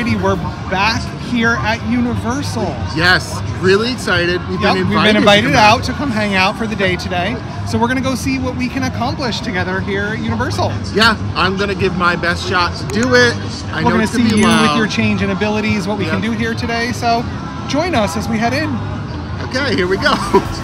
We're back here at Universal. Yes, really excited. We've Yep, been invited. we've been invited come out to come hang out for the day today. So we're gonna go see what we can accomplish together here at Universal. Yeah, I'm gonna give my best shot to do it. I we're know gonna it's see you with your change in abilities, what we can do here today. So join us as we head in. Okay, here we go.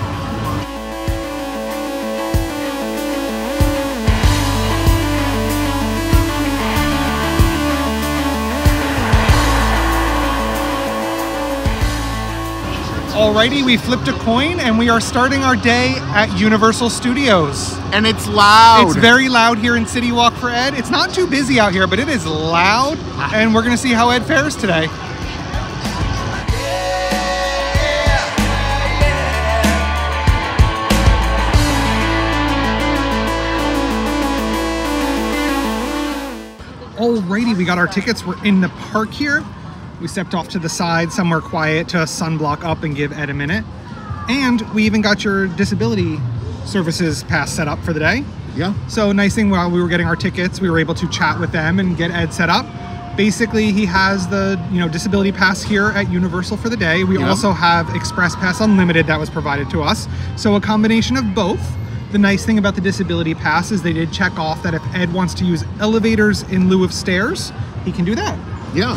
Alrighty, we flipped a coin and we are starting our day at Universal Studios. and it's loud. It's very loud here in City Walk for Ed. It's not too busy out here, but it is loud. Ah. And we're gonna see how Ed fares today. Alrighty, we got our tickets. We're in the park here. We stepped off to the side somewhere quiet to sunblock up and give Ed a minute. And we even got your disability services pass set up for the day. yeah. So nice thing while we were getting our tickets, we were able to chat with them and get Ed set up. Basically, he has the you know disability pass here at Universal for the day. We Yeah. also have Express Pass Unlimited that was provided to us. So a combination of both. The nice thing about the disability pass is they did check off that if Ed wants to use elevators in lieu of stairs, he can do that. Yeah.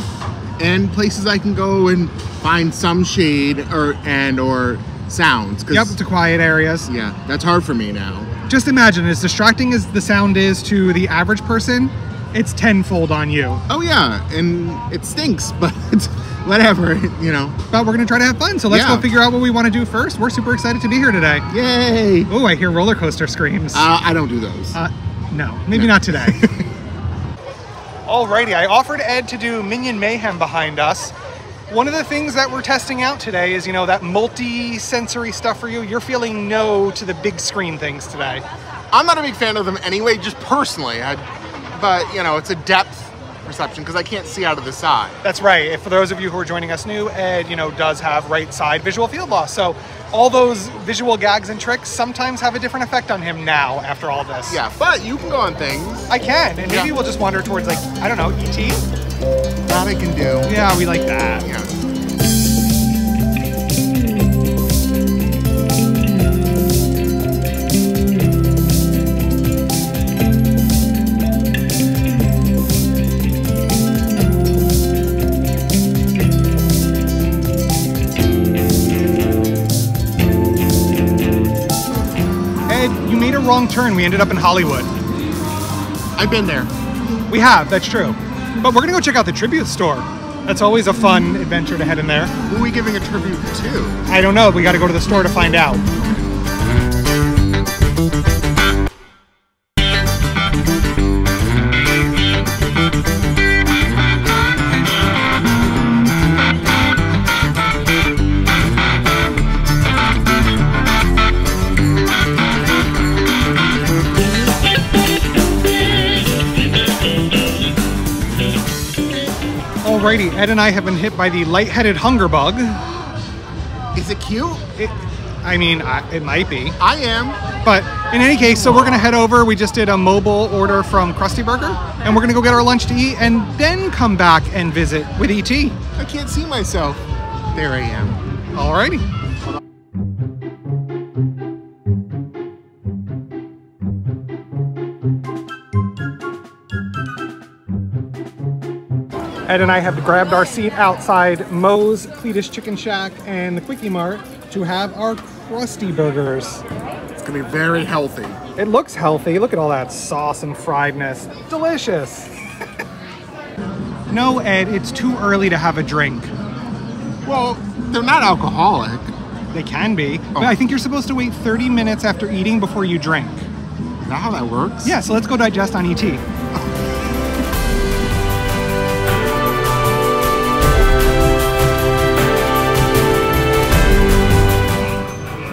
And places I can go and find some shade or and or sounds. 'cause- Yep, to quiet areas. Yeah, that's hard for me now. Just imagine, as distracting as the sound is to the average person, it's tenfold on you. Oh yeah, and it stinks, but whatever, you know. But we're gonna try to have fun. So let's Yeah. go figure out what we want to do first. We're super excited to be here today. Yay! Oh, I hear roller coaster screams. Uh, I don't do those. Uh, no, maybe not today. Alrighty, I offered Ed to do Minion Mayhem behind us. One of the things that we're testing out today is, you know, that multi-sensory stuff for you. You're feeling no to the big screen things today. I'm not a big fan of them anyway, just personally. I, but you know, it's a depth perception because I can't see out of the side. That's right. If for those of you who are joining us new, Ed, you know, does have right side visual field loss. So all those visual gags and tricks sometimes have a different effect on him now after all this. Yeah, but you can go on things I can, and maybe Yeah. we'll just wander towards like I don't know, ET. that I can do. Yeah, we like that. Yeah. Turn. We ended up in Hollywood. I've been there. We have, that's true. But we're gonna go check out the tribute store. That's always a fun adventure to head in there. Who are we giving a tribute to? I don't know. We got to go to the store to find out. Alrighty, Ed and I have been hit by the light-headed hunger bug. Is it cute? It, I mean, I, it might be. I am. But in any case, so we're gonna head over. We just did a mobile order from Krusty Burger, and we're gonna go get our lunch to eat, and then come back and visit with ET. I can't see myself. There I am. Alrighty. Ed and I have grabbed our seat outside Moe's Cletus Chicken Shack and the Quickie Mart to have our Krusty Burgers. It's gonna be very healthy. It looks healthy. Look at all that sauce and friedness. Delicious. no, Ed, it's too early to have a drink. Well, they're not alcoholic. They can be. Oh. But I think you're supposed to wait 30 minutes after eating before you drink. Is that how that works? Yeah, so let's go digest on ET.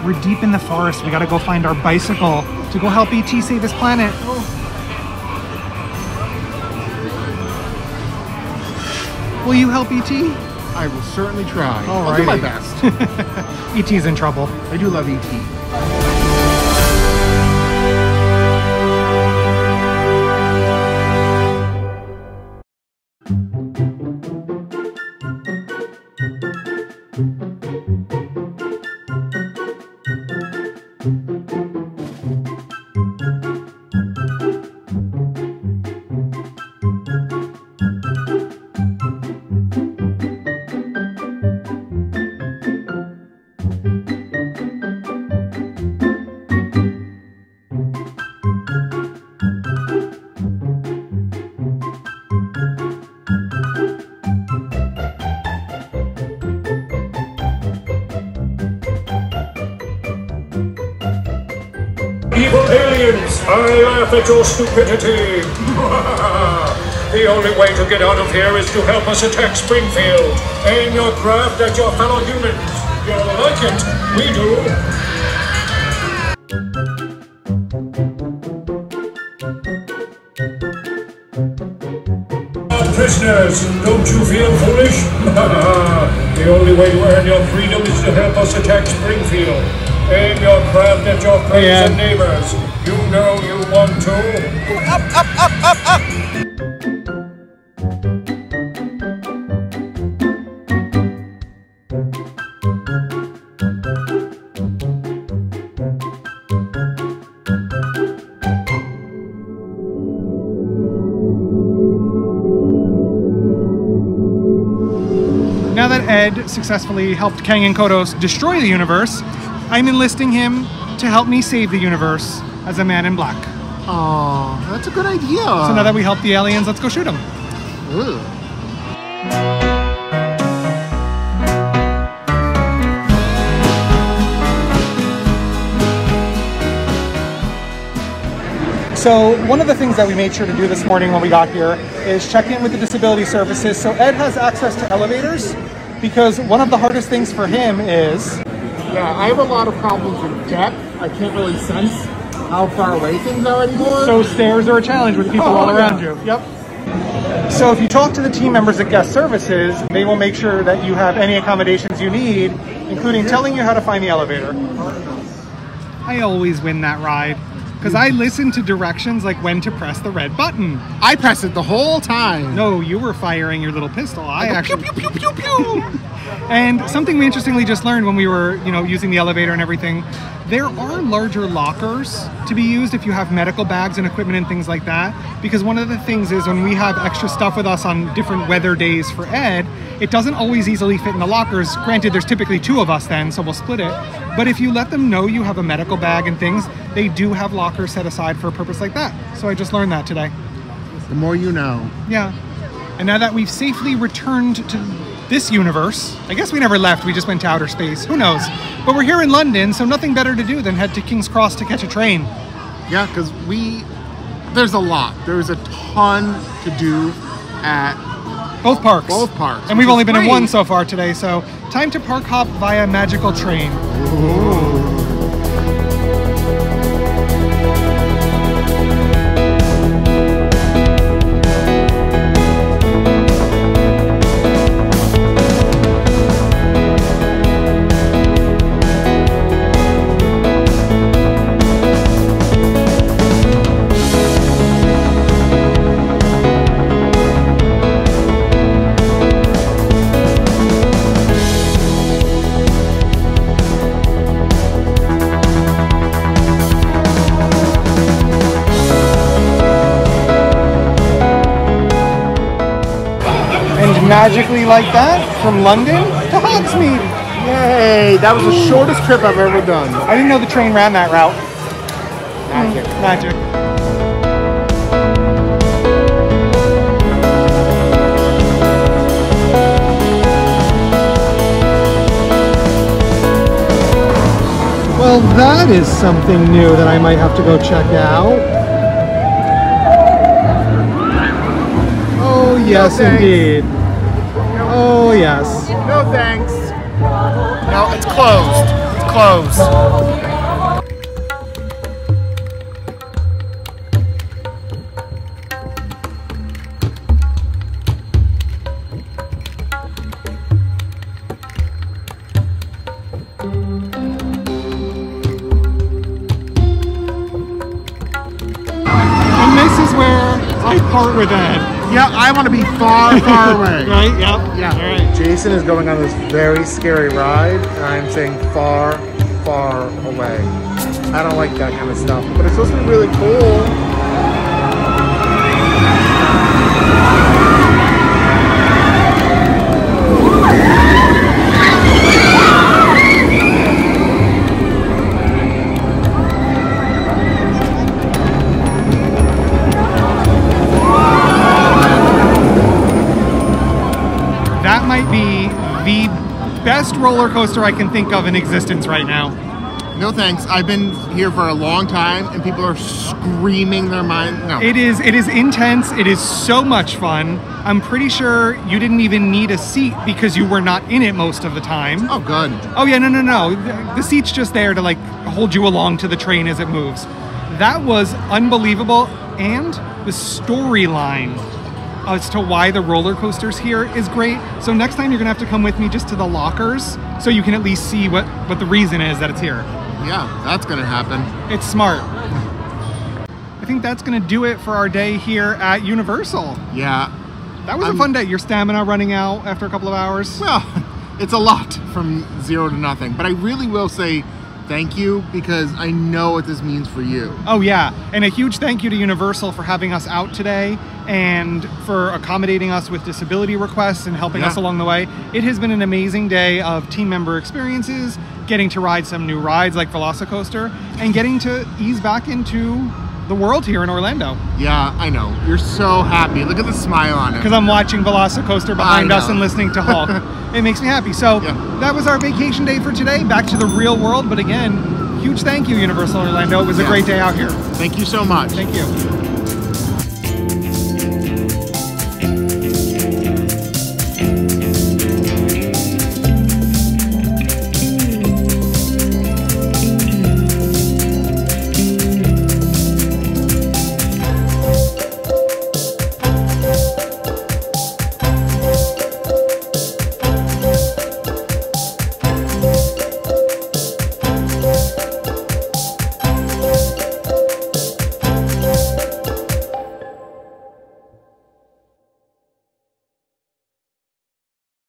We're deep in the forest. We gotta go find our bicycle to go help ET save his planet. Oh. Will you help ET? I will certainly try. All I'll do my best. ET's in trouble. I do love ET. I laugh at your stupidity. the only way to get out of here is to help us attack Springfield. Aim your craft at your fellow humans. You'll like it. We do. Prisoners, don't you feel foolish? the only way to earn your freedom is to help us attack Springfield. Aim your craft at your friends Yeah. and neighbors. You know you want to. Now that Ed successfully helped Kang and Kodos destroy the universe, I'm enlisting him to help me save the universe as a man in black. Oh, that's a good idea. So now that we helped the aliens, let's go shoot them. Ugh. So one of the things that we made sure to do this morning when we got here is check in with the disability services. So Ed has access to elevators because one of the hardest things for him is Yeah, I have a lot of problems with depth. I can't really sense how far away things are anymore. so stairs are a challenge with people Oh, all yeah. around you. Yep. So if you talk to the team members at guest services, they will make sure that you have any accommodations you need, including telling you how to find the elevator. I always win that ride because I listen to directions like when to press the red button. I press it the whole time. No, you were firing your little pistol. I go actually pew, pew, pew, pew, pew. And something we interestingly just learned when we were, you know, using the elevator and everything, there are larger lockers to be used if you have medical bags and equipment and things like that. Because one of the things is when we have extra stuff with us on different weather days for Ed, it doesn't always easily fit in the lockers. Granted, there's typically two of us then, so we'll split it. But if you let them know you have a medical bag and things, they do have lockers set aside for a purpose like that. So I just learned that today. The more you know. Yeah. And now that we've safely returned to this universe, I guess we never left, we just went to outer space. Who knows? But we're here in London, so nothing better to do than head to King's Cross to catch a train. Yeah, because we there's a lot. There's a ton to do at Both parks. Both parks, And we've only been in one so far today, so time to park hop via magical train. And magically like that, from London to Hogsmeade. Yay! That was the shortest trip I've ever done. I didn't know the train ran that route. Magic. Mm, magic. Well, that is something new that I might have to go check out. Oh, yes, thanks. indeed. Oh, yes. No thanks. No, it's closed. It's closed. And this is where I part with Ed. Yeah, I want to be far, far away. Right? Yep. Yeah. All right. Jason is going on this very scary ride, and I'm saying far, far away. I don't like that kind of stuff, but it's supposed to be really cool. Best roller coaster I can think of in existence right now. No thanks. I've been here for a long time, and people are screaming their mind. No. It is it is intense. It is so much fun. I'm pretty sure you didn't even need a seat because you were not in it most of the time. oh, good. Oh yeah, no, no, no. The, the seat's just there to like hold you along to the train as it moves. That was unbelievable, and the storyline as to why the roller coasters here is great. So next time you're gonna have to come with me just to the lockers, so you can at least see what what the reason is that it's here. Yeah, that's gonna happen. It's smart. I think that's gonna do it for our day here at Universal. Yeah. That was a I'm- fun day. Your stamina running out after a couple of hours. Well, it's a lot from zero to nothing, but I really will say thank you because I know what this means for you. Oh yeah, and a huge thank you to Universal for having us out today and for accommodating us with disability requests and helping Yeah. us along the way. It has been an amazing day of team member experiences, getting to ride some new rides like Velocicoaster, and getting to ease back into the world here in Orlando. Yeah, I know. You're so happy. Look at the smile on it. Because I'm watching Velocicoaster behind us and listening to Hulk. it makes me happy. So Yeah. that was our vacation day for today. Back to the real world. But again, huge thank you, Universal Orlando. It was a great day out here. Thank you so much. Thank you.